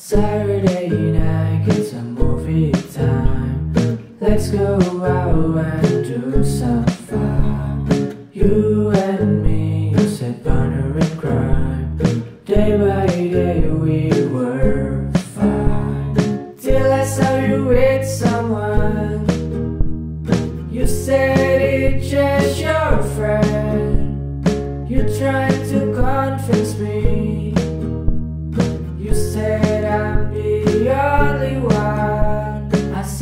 Saturday night, it's a movie time. Let's go out and do some fun. You and me, you said partner in crime. Day by day, we were fine. Till I saw you with someone. You said it's just your friend. You tried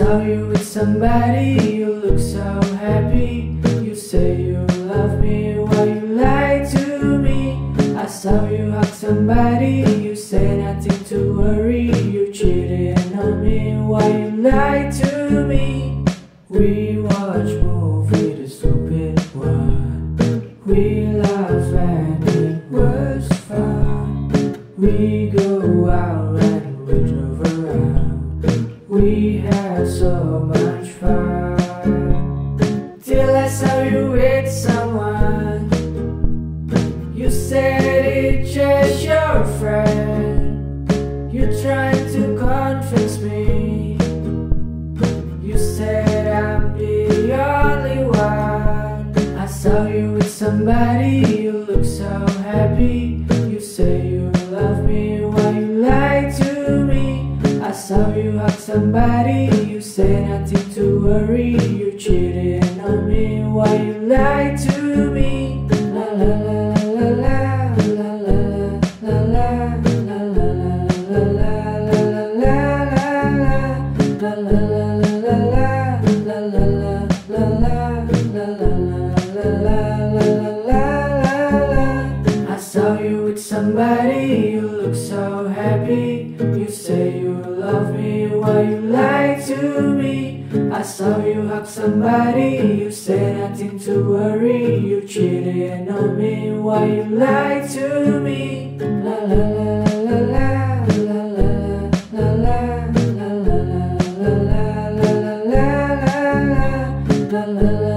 saw you with somebody, you look so happy. You say you love me while you lie to me. I saw you hug somebody, you say nothing to worry. You cheated on me while you lie to me. We watch movie, the stupid one. We laugh saw you with somebody, you look so happy. You say you love me while you lie to me. I saw you hug somebody, you say nothing to worry. You cheating on me while you lied somebody, you look so happy You say you love me, why you lie to me I saw you hug somebody, you said nothing to worry You cheated on me, why you lie to me La la la la la La la la la la la la la la la la la la la